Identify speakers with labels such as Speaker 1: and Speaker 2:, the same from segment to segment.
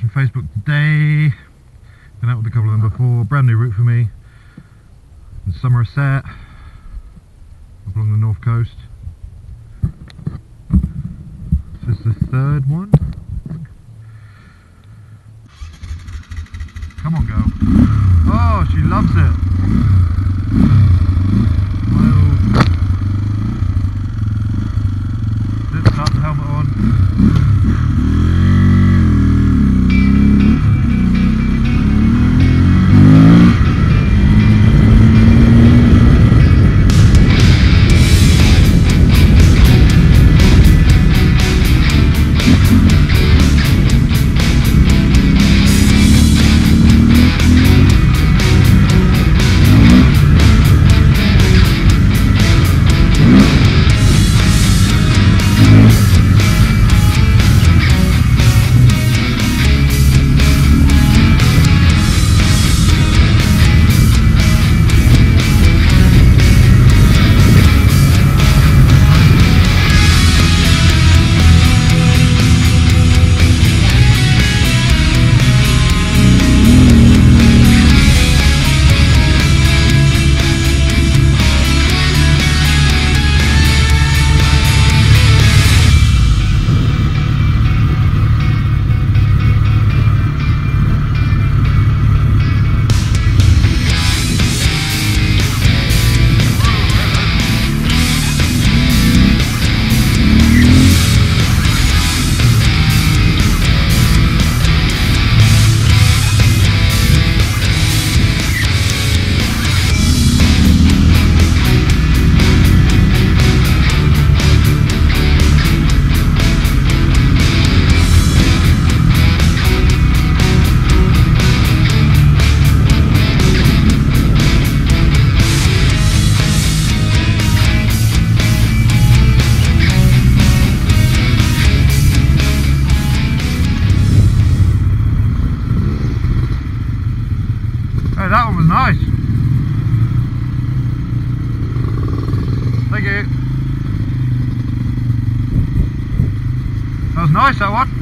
Speaker 1: guys from Facebook today. Been out with a couple of them before. Brand new route for me. In Somerset. Up along the north coast. This is the third one. Come on, go. Oh, she loves it. Mild. Zips up, helmet on. Thank you. That was nice, that one.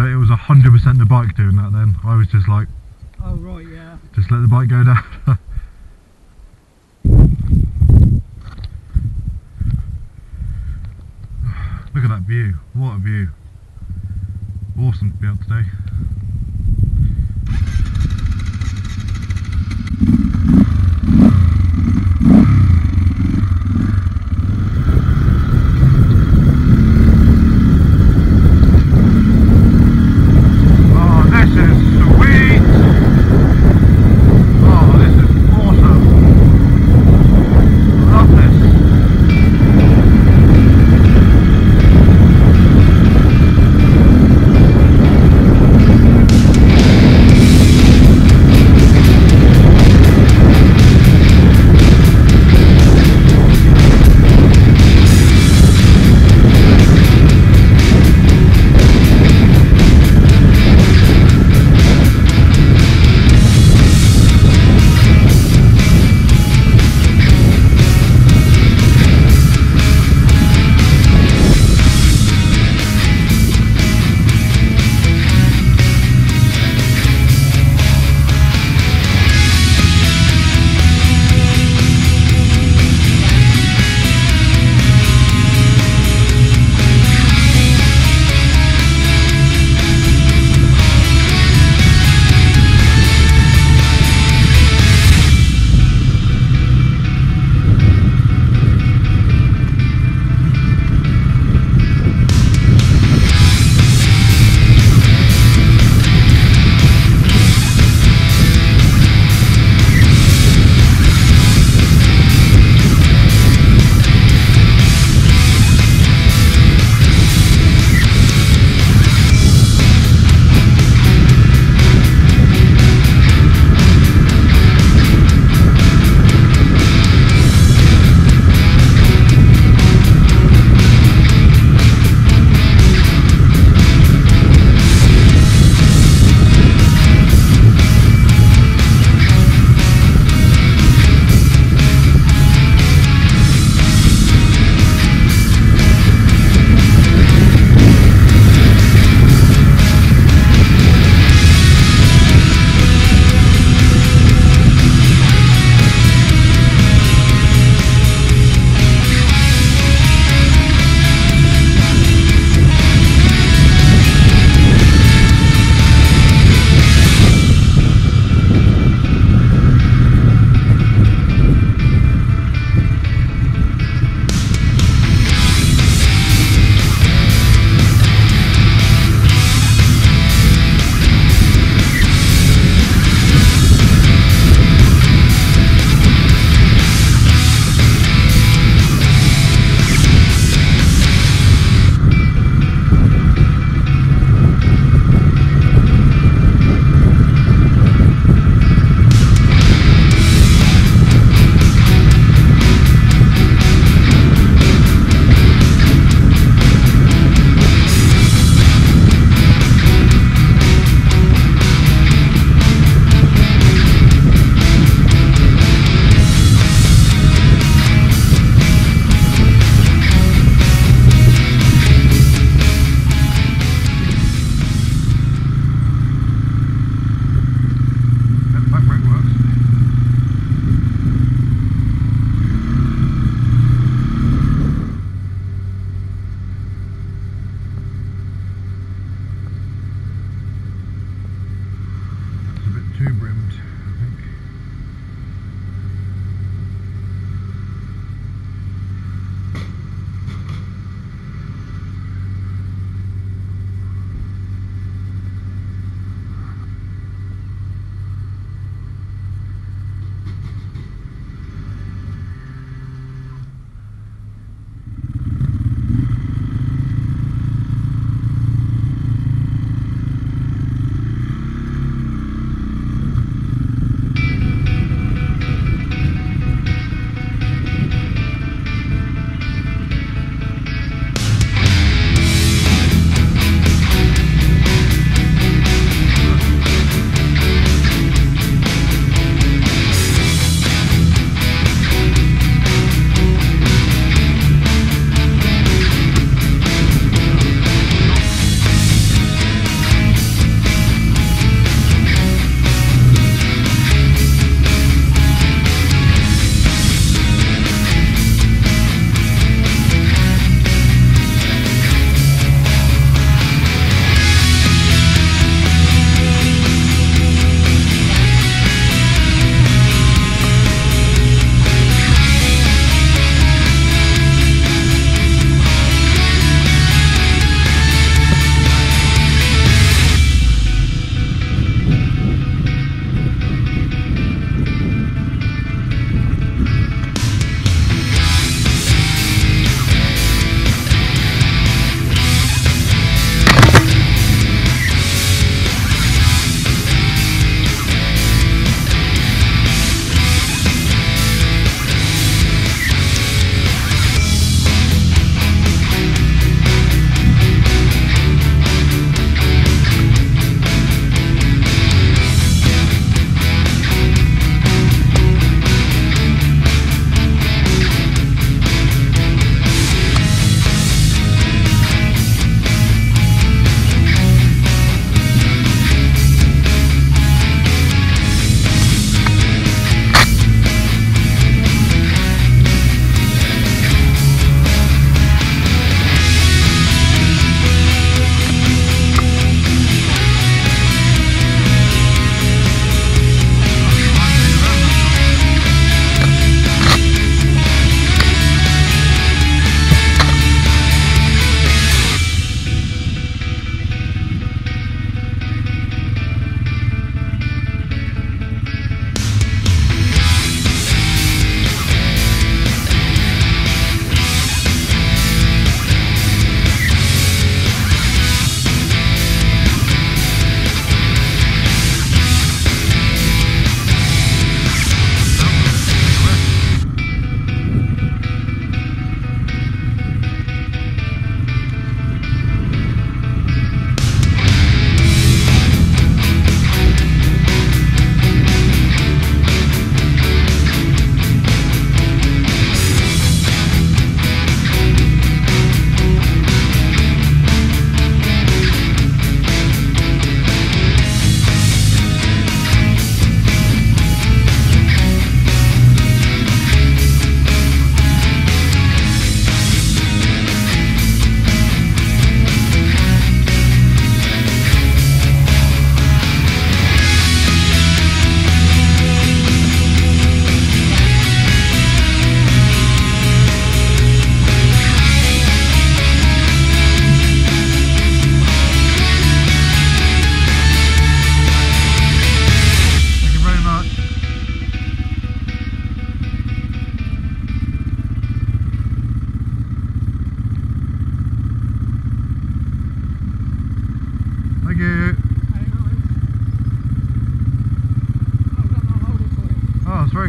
Speaker 1: That it was 100% the bike doing that then. I was just like,
Speaker 2: Oh, right, yeah.
Speaker 1: just let the bike go down. Look at that view. What a view. Awesome to be out today.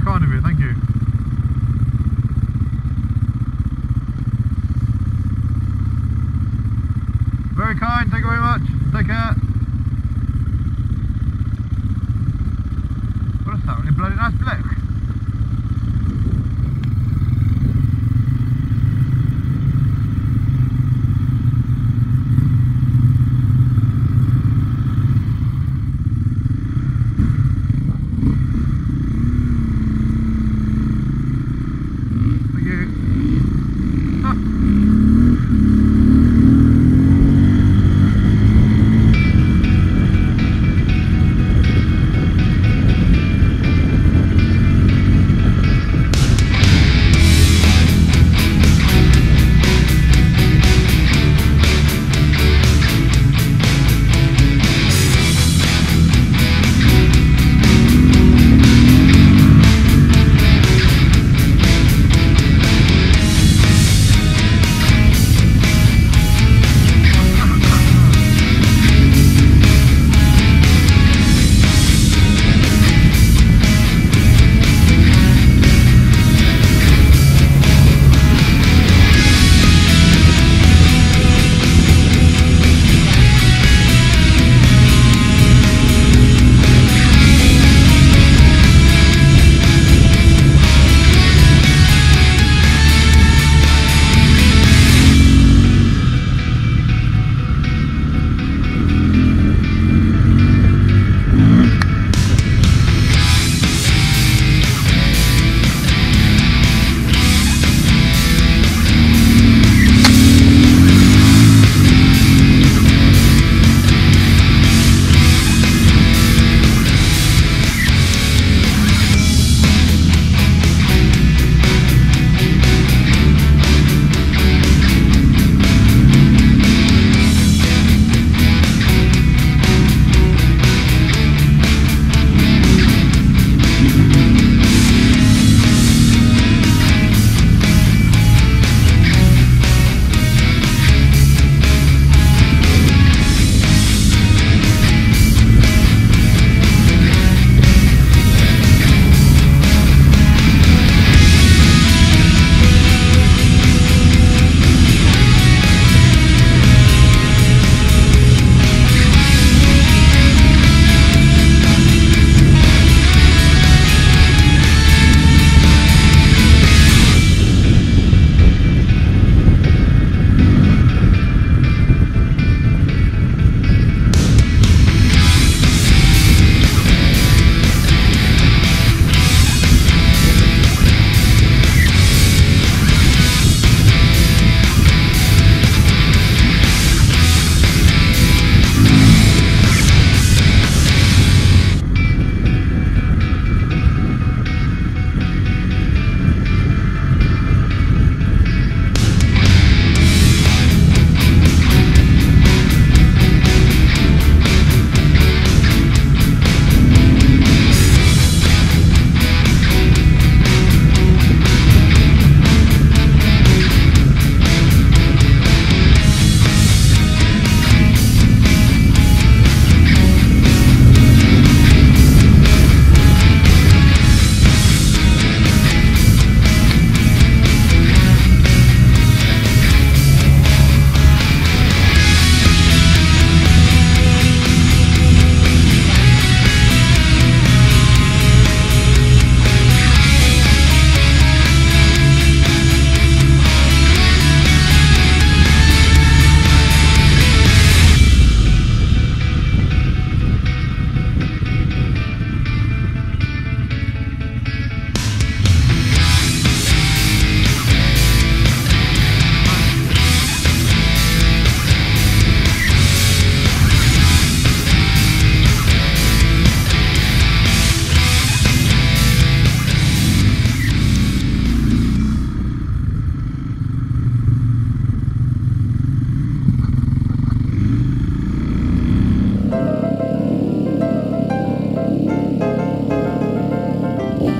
Speaker 1: Kind of you, thank you. Very kind, thank you very much. Take care. What that? Really bloody nice bloke.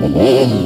Speaker 3: Mm-hmm.